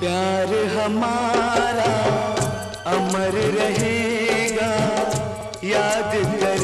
प्यार हमारा अमर रहेगा याद करेगा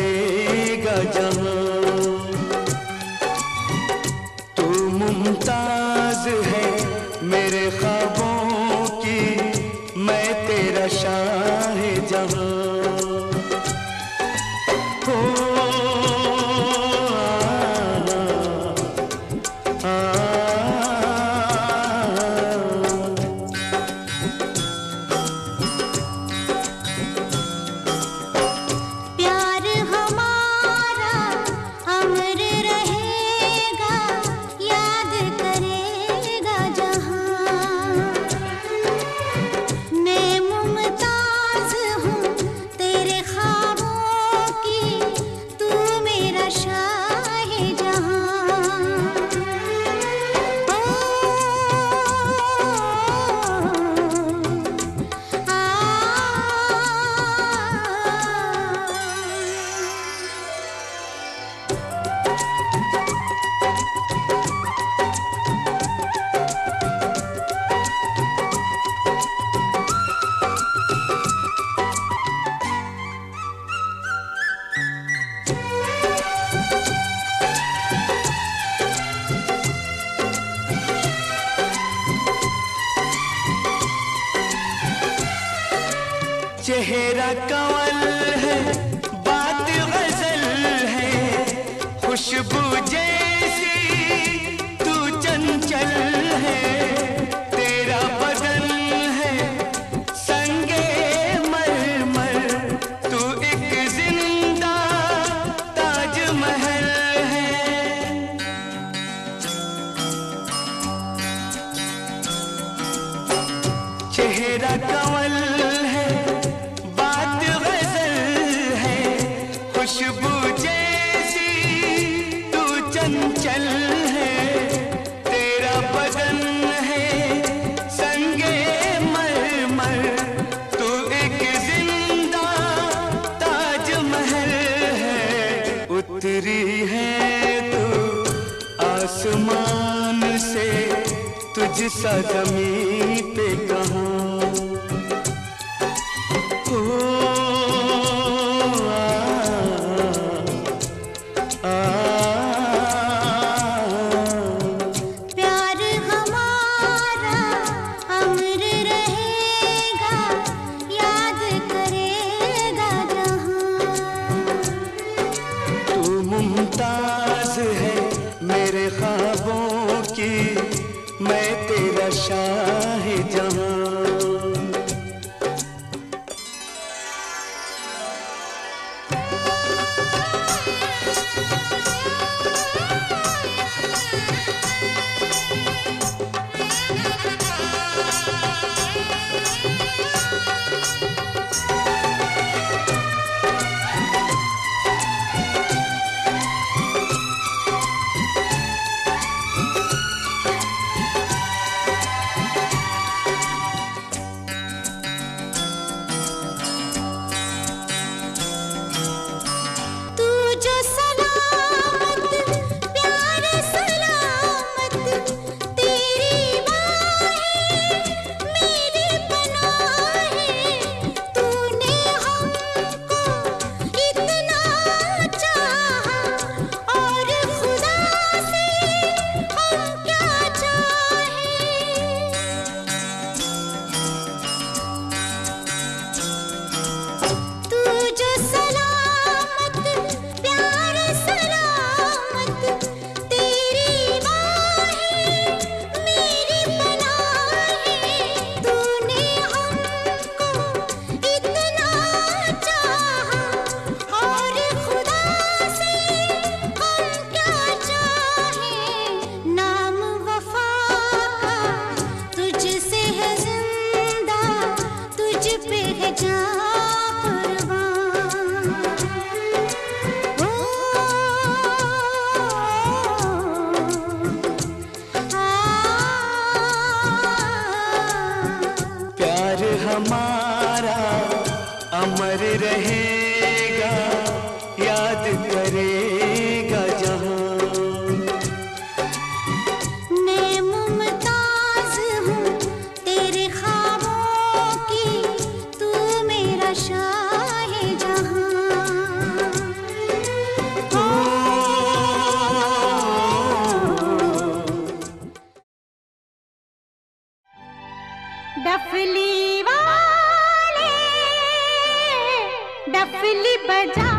लफली बजा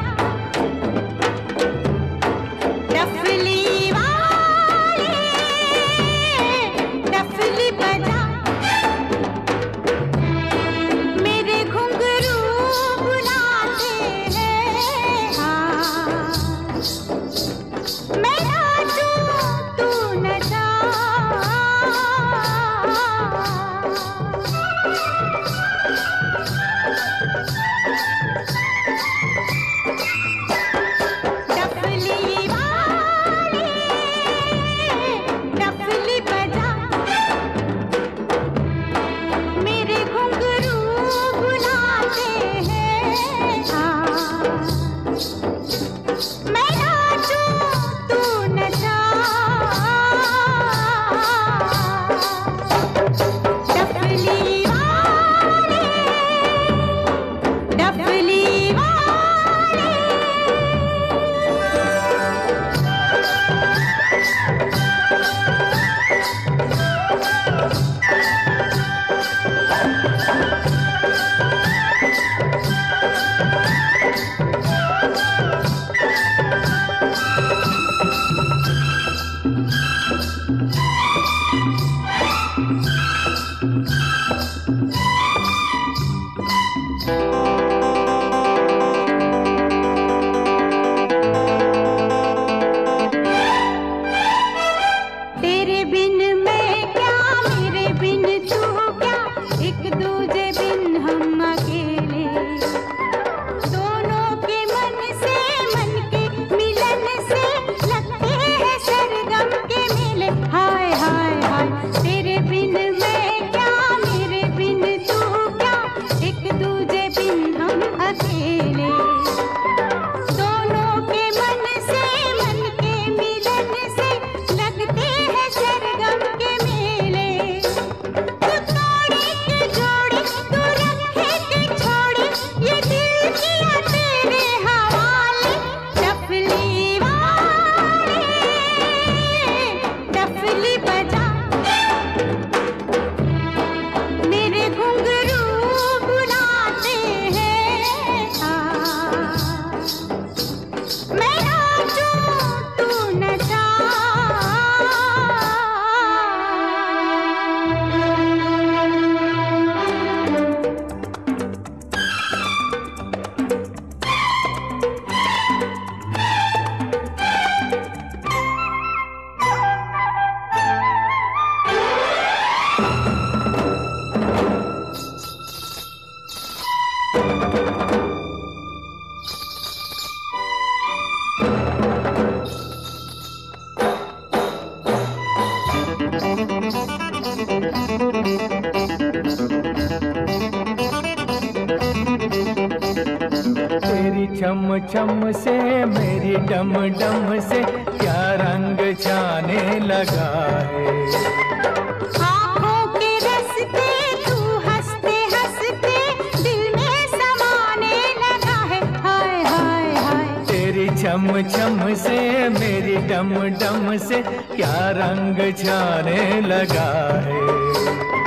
चम से मेरी डम डम से क्या रंग छाने लगा है?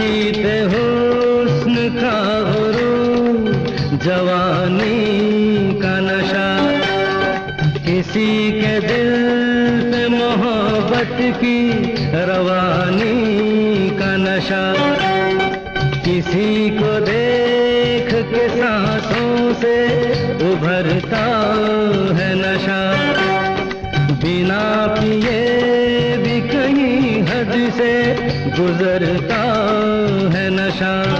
जीते हो स्न का गुरु, जवानी का नशा। किसी के दिल पे मोहब्बत की रवानी का नशा। किसी को देख के सांसों से उभरता है नशा। बिना पिए भी कहीं हद से गुजरता निशान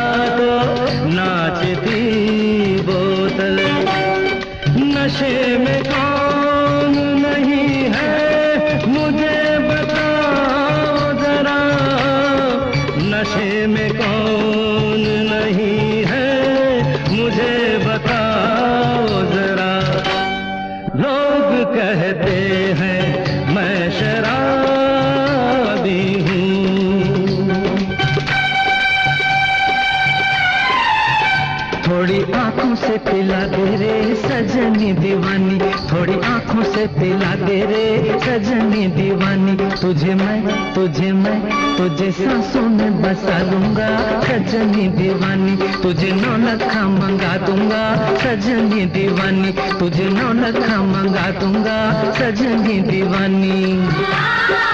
तुझे मैं तुझे मैं, तुझे सासू में बसा दूँगा। सजनी दीवानी, तुझे नौ लखा मंगा दूँगा। सजनी दीवानी, तुझे नौ लखा मंगा दूँगा। सजनी दीवानी।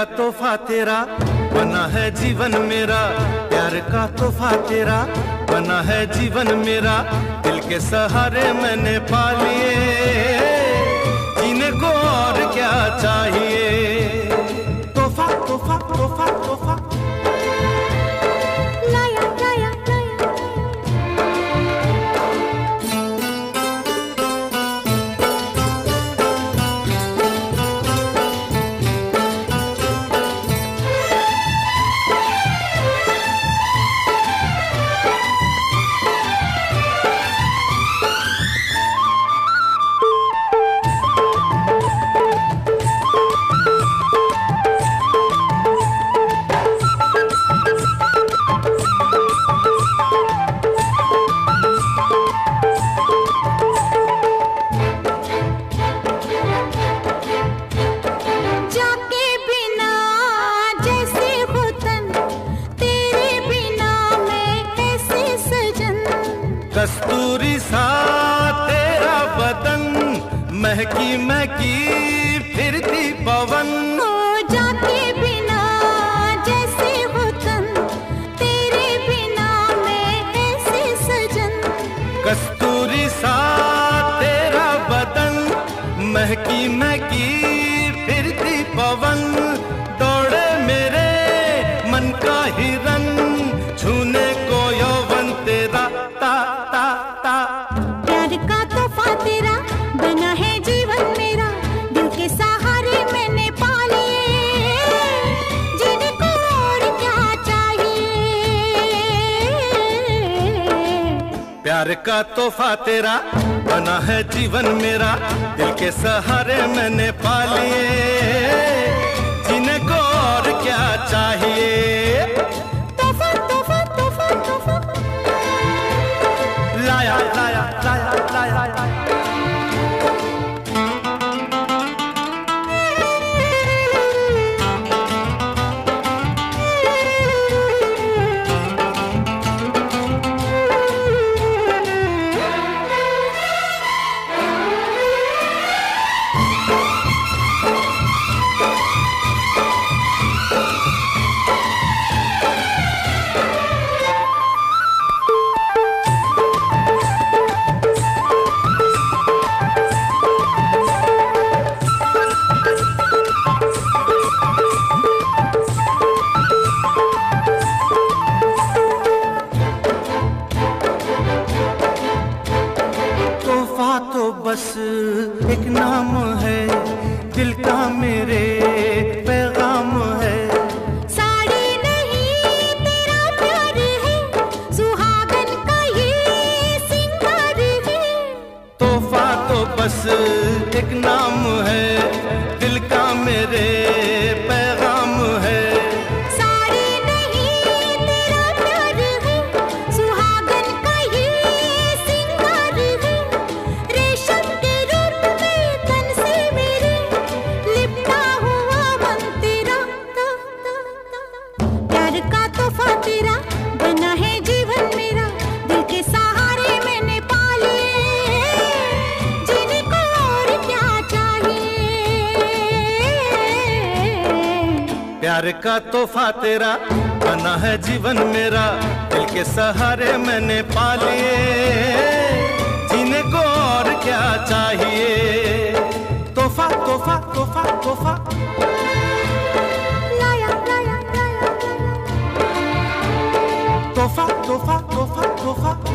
का तोहफा तेरा बना है जीवन मेरा। प्यार का तोहफा तेरा बना है जीवन मेरा। दिल के सहारे मैंने पा लिए जीवन मेरा दिल के सहारे मैंने पालिए जिनको और क्या चाहिए? प्यार का तोहफा तेरा बना है जीवन मेरा दिल के सहारे मैंने पाले जीने को और क्या चाहिए? तोहफा तोहफा तोहफा तोहफा। तोहफा तोहफा तोहफा तोहफा।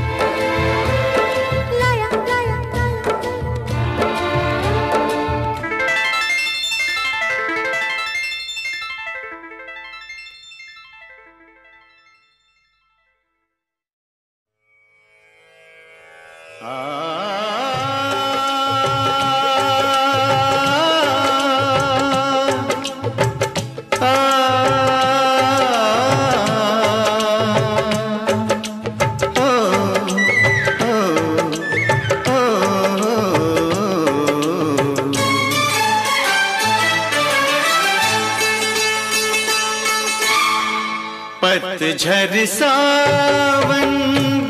हर सावन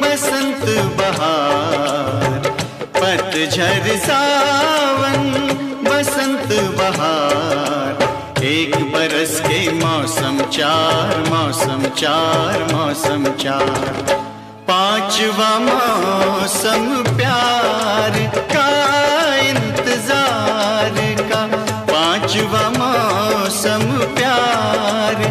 बसंत बहार पतझर सावन बसंत बहार। एक बरस के मौसम चार मौसम चार मौसम चार। पांचवा मौसम प्यार का इंतज़ार का। पांचवा मौसम प्यार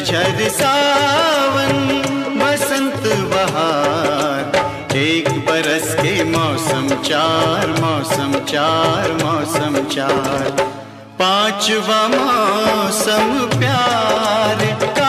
झर सावन, बसंत बहार। एक बरस के मौसम चार मौसम चार मौसम चार। पांचवा मौसम प्यार का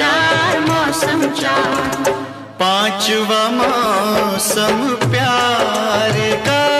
चार मौसम चार। पांचवा मौसम प्यार का।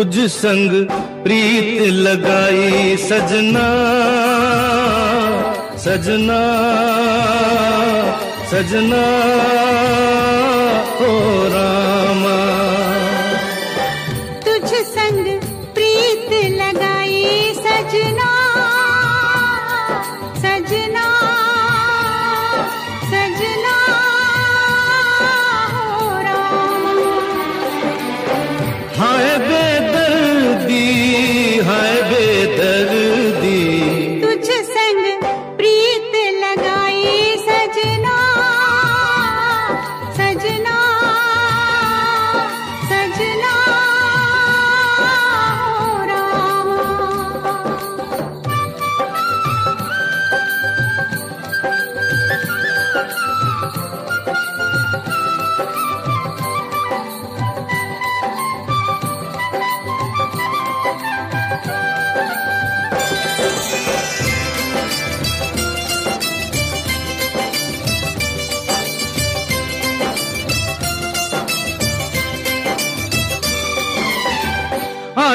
तुझ संग प्रीत लगाई सजना सजना सजना हो रामा।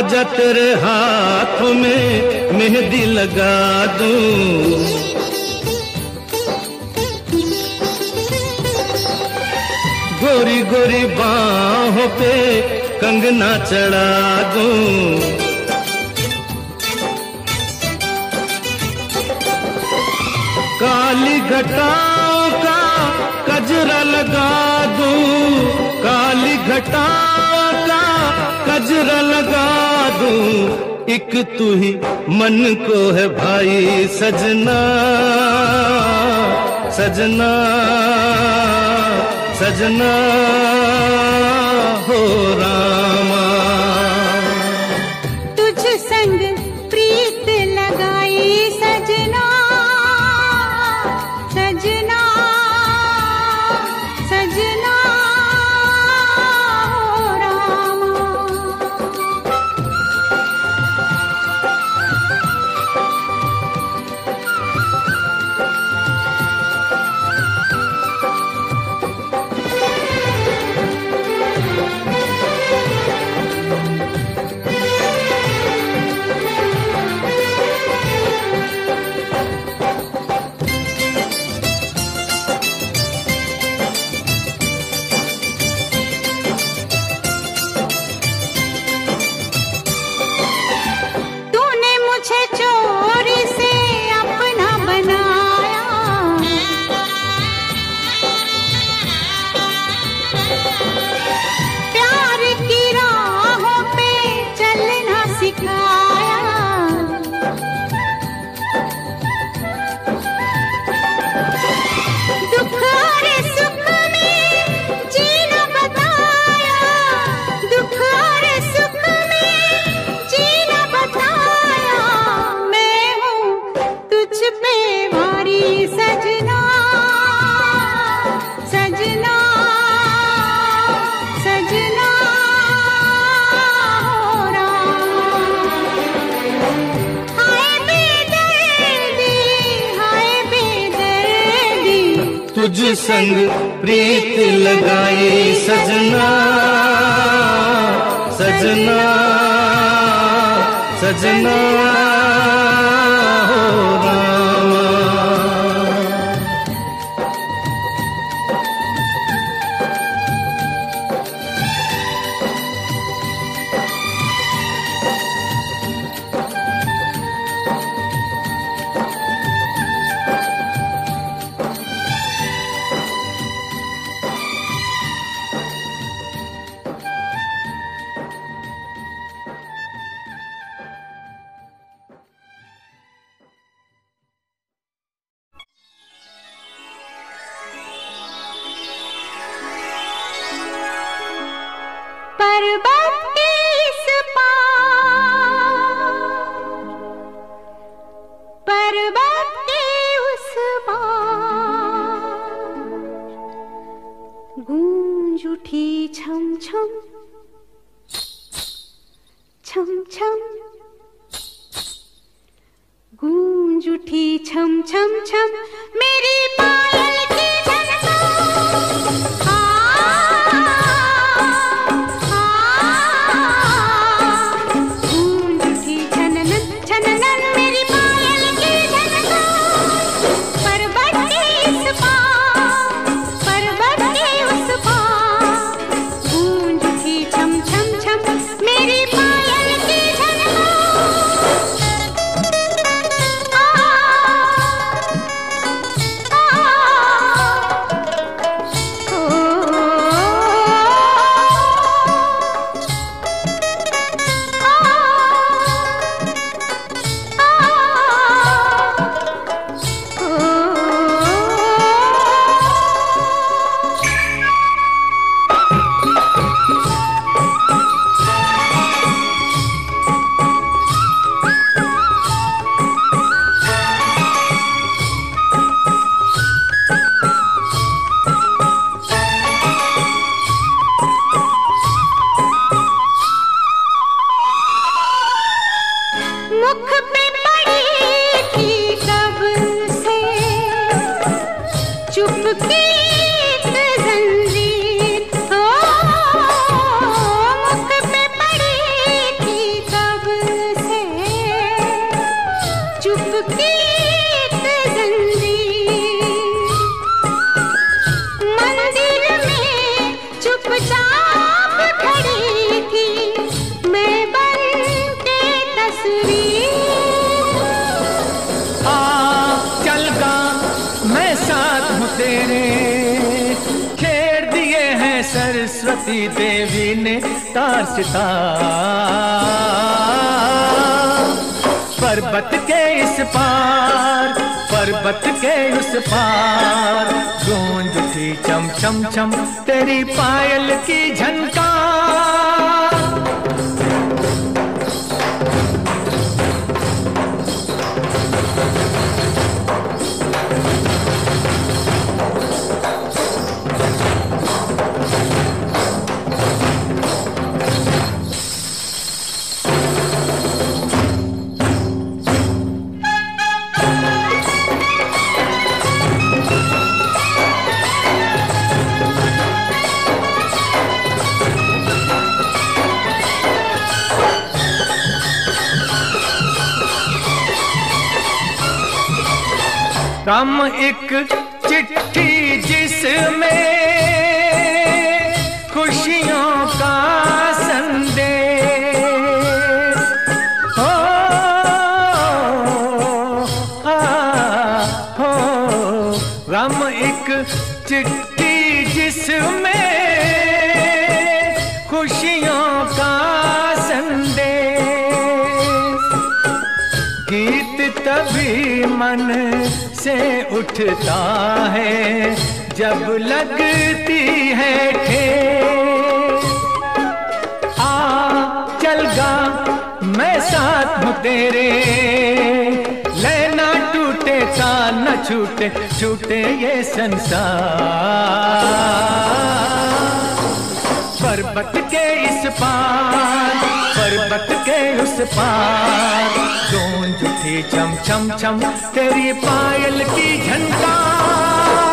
आजा तेरे हाथों में मेहंदी लगा दूँ। गोरी गोरी बाहों पे कंगना चढ़ा दूँ। काली घटाओं का कजरा लगा दूँ। काली घटाओं का कजरा लगा दूँ। एक तू ही मन को है भाई, सजना। सजना सजना। हो रामा। तुझ संग प्रीत लगाए सजना सजना सजना। झूठे ये संसार। पर्वत के इस पार, पर्वत के उस पार। जोन झूठी चम चम चम तेरी पायल की झंकार।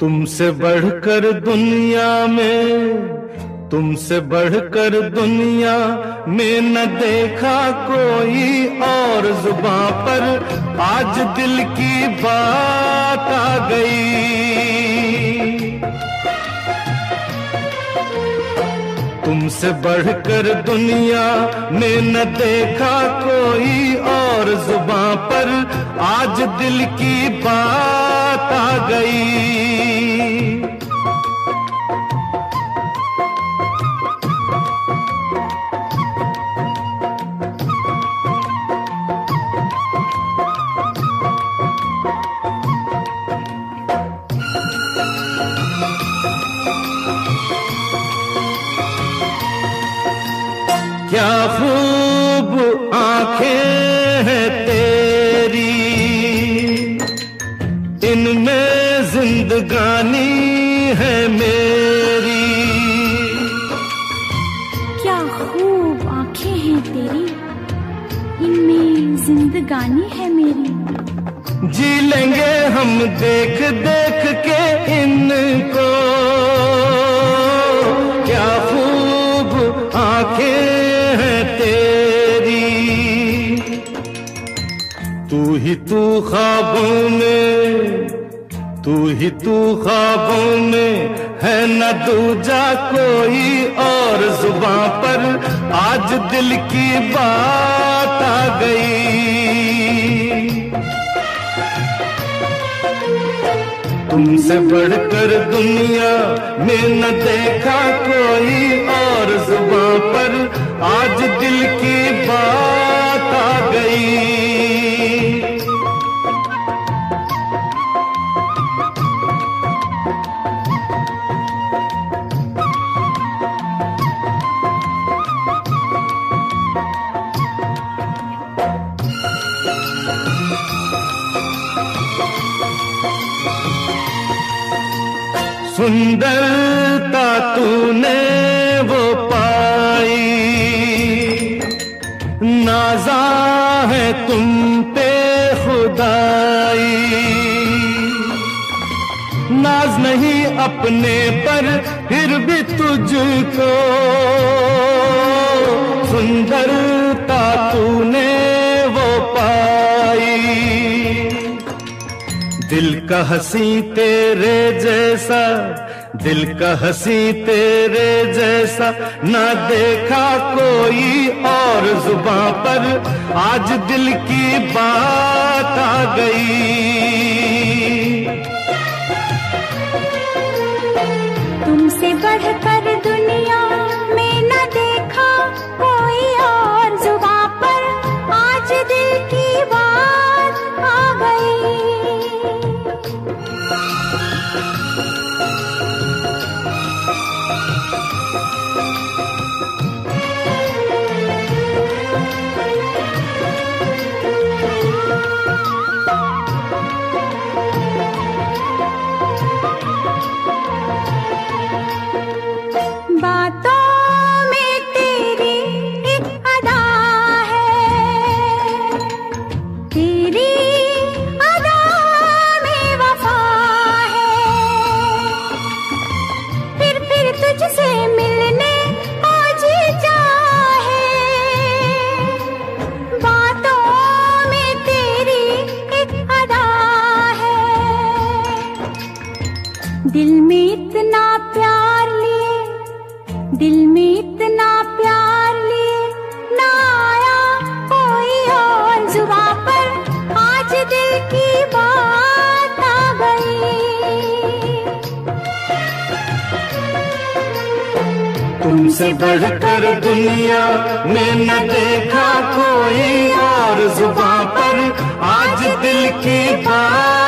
तुमसे बढ़कर दुनिया में, तुमसे बढ़कर दुनिया में न देखा कोई और जुबा पर आज दिल की बात आ गई। तुमसे बढ़कर दुनिया में न देखा कोई और जुबां पर आज दिल की बात आ गई। क्या खूब आँखें हैं तेरी। इनमें जिंदगानी है मेरी। क्या खूब आँखें हैं तेरी। इनमें जिंदगानी है मेरी। जी लेंगे हम देख देख ख्वाबों में, तू ही तू ख्वाबों में है न दूजा कोई। और जुबां पर आज दिल की बात आ गई। तुमसे बढ़कर दुनिया में न देखा कोई। और जुबां पर आज दिल की बात आ गई। सुंदरता तूने वो पाई। नाजा है तुम पे खुदाई। नाज नहीं अपने पर, फिर भी तुझको। सुंदरता तूने वो पाई। का हसी तेरे जैसा, दिल का हसी तेरे जैसा। ना देखा कोई और जुबा पर, आज दिल की बात आ गई। तुमसे बढ़कर दुनिया में न देखा कोई और जुबा पर। आज दिल की बात